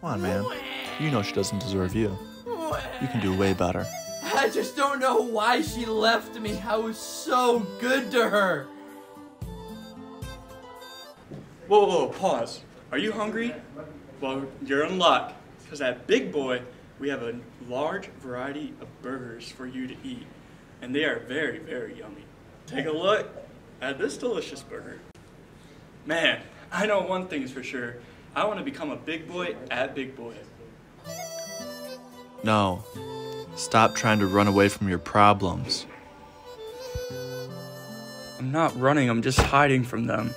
Come on, man. You know she doesn't deserve you. You can do way better. I just don't know why she left me. I was so good to her. Whoa, whoa, whoa, pause. Are you hungry? Well, you're in luck, because at Big Boy, we have a large variety of burgers for you to eat, and they are very, very yummy. Take a look at this delicious burger. Man, I know one thing is for sure. I want to become a big boy at Big Boy. No. Stop trying to run away from your problems. I'm not running, I'm just hiding from them.